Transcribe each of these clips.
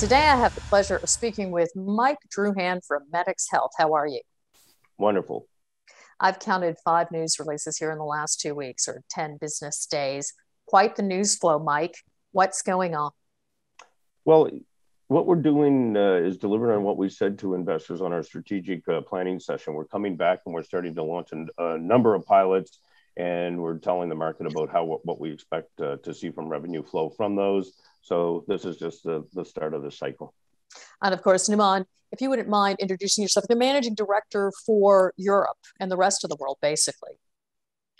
Today, I have the pleasure of speaking with Mike Druhan from MedX Health. How are you? Wonderful. I've counted five news releases here in the last two weeks or 10 business days. Quite the news flow, Mike. What's going on? Well, what we're doing uh, is delivering on what we said to investors on our strategic uh, planning session. We're coming back and we're starting to launch a number of pilots, and we're telling the market about how what we expect uh, to see from revenue flow from those. So this is just the, the start of the cycle. And of course, Naman, if you wouldn't mind introducing yourself, the managing director for Europe and the rest of the world, basically.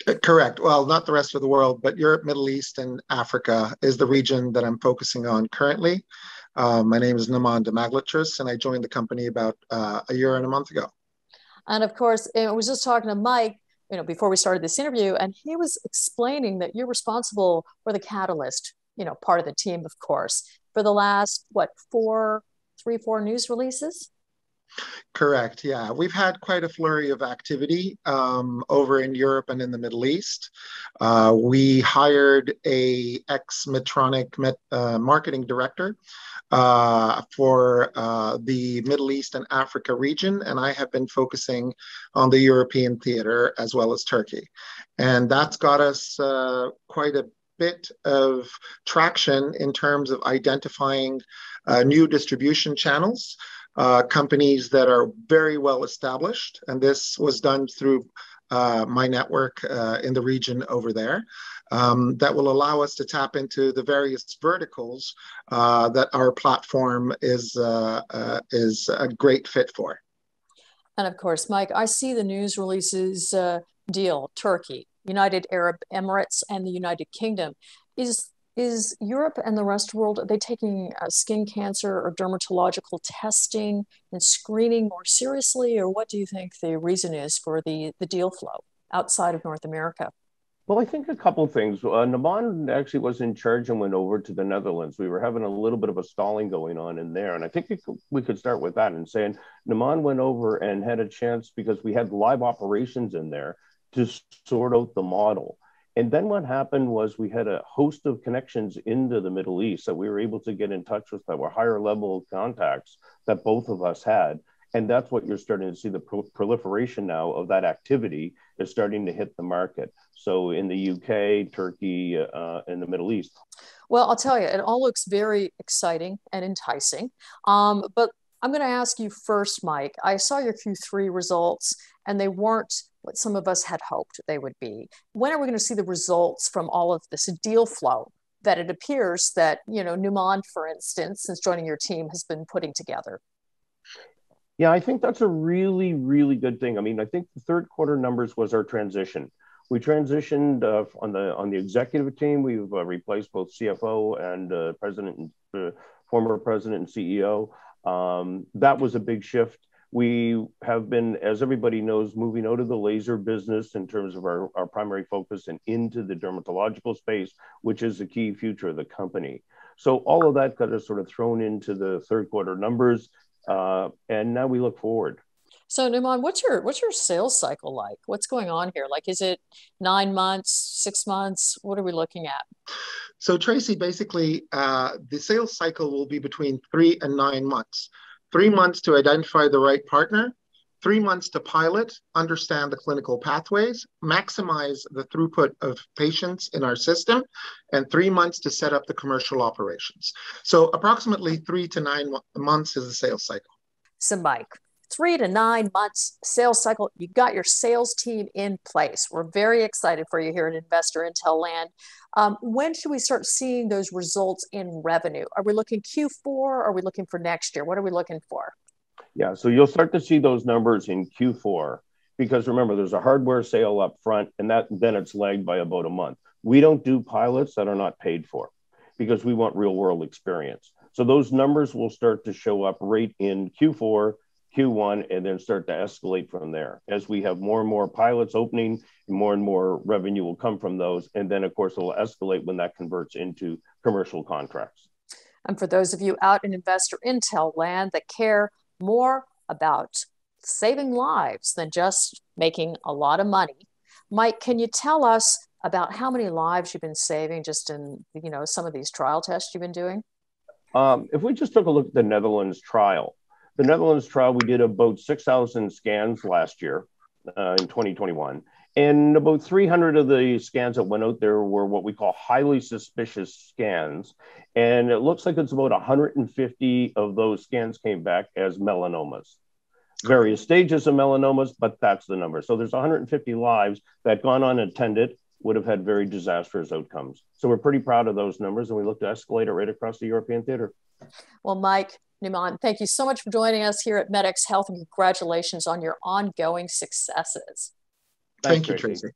Uh, correct. Well, not the rest of the world, but Europe, Middle East, and Africa is the region that I'm focusing on currently. Um, my name is Naman Demaghlatrous, and I joined the company about uh, a year and a month ago. And of course, I was just talking to Mike, you know, before we started this interview, and he was explaining that you're responsible for the catalyst you know, part of the team, of course, for the last, what, four, three, four news releases? Correct. Yeah, we've had quite a flurry of activity um, over in Europe and in the Middle East. Uh, we hired a ex Medtronic met, uh, marketing director uh, for uh, the Middle East and Africa region, and I have been focusing on the European theater as well as Turkey, and that's got us uh, quite a bit of traction in terms of identifying uh, new distribution channels, uh, companies that are very well established. And this was done through uh, my network uh, in the region over there. Um, that will allow us to tap into the various verticals uh, that our platform is uh, is a great fit for. And of course, Mike, I see the news releases deal Turkey, United Arab Emirates and the United Kingdom. Is is Europe and the rest of the world are they taking uh, skin cancer or dermatological testing and screening more seriously, or what do you think the reason is for the the deal flow outside of North America? Well, I think a couple things. Uh, Naman actually was in charge and went over to the Netherlands. We were having a little bit of a stalling going on in there. And I think we could start with that and saying Naman went over and had a chance because we had live operations in there to sort out the model. And then what happened was we had a host of connections into the Middle East that we were able to get in touch with that were higher level contacts that both of us had. And that's what you're starting to see the pro- proliferation now of that activity is starting to hit the market. So in the UK, Turkey, uh, and the Middle East. Well, I'll tell you, it all looks very exciting and enticing. Um, but I'm going to ask you first, Mike. I saw your Q3 results and they weren't what some of us had hoped they would be. When are we going to see the results from all of this deal flow that it appears that, you know, Naman, for instance, since joining your team, has been putting together? Yeah, I think that's a really, really good thing. I mean, I think the third quarter numbers was our transition. We transitioned uh, on the on the executive team. We've uh, replaced both CFO and uh, president and uh, former president and CEO. Um, that was a big shift we have been, as everybody knows, moving out of the laser business in terms of our, our primary focus and into the dermatological space, which is the key future of the company. So all of that got us sort of thrown into the third quarter numbers, uh, and now we look forward. So Naman, what's your what's your sales cycle like? What's going on here? Like, is it nine months, six months? What are we looking at? So Tracy, basically, uh, the sales cycle will be between three and nine months three months to identify the right partner, three months to pilot, understand the clinical pathways, maximize the throughput of patients in our system, and three months to set up the commercial operations. So approximately three to nine months is the sales cycle. So Mike, three to nine months sales cycle. You got your sales team in place. We're very excited for you here at Investor Intel Land. Um, when should we start seeing those results in revenue? Are we looking Q4? Are we looking for next year? What are we looking for? Yeah, so you'll start to see those numbers in Q4 because remember, there's a hardware sale up front, and that then it's lagged by about a month. We don't do pilots that are not paid for because we want real world experience. So those numbers will start to show up right in Q4 Q1 and then start to escalate from there. As we have more and more pilots opening, more and more revenue will come from those. And then, of course, it'll escalate when that converts into commercial contracts. And for those of you out in investor intel land that care more about saving lives than just making a lot of money, Mike, can you tell us about how many lives you've been saving just in you know some of these trial tests you've been doing? Um, if we just took a look at the Netherlands trial, the Netherlands trial, we did about 6,000 scans last year uh, in 2021. And about 300 of the scans that went out there were what we call highly suspicious scans. And it looks like it's about 150 of those scans came back as melanomas. Various stages of melanomas, but that's the number. So there's 150 lives that gone unattended would have had very disastrous outcomes. So we're pretty proud of those numbers and we look to escalate it right across the European theater. Well, Mike Naman, thank you so much for joining us here at MedX Health and congratulations on your ongoing successes. Thank you, Tracy.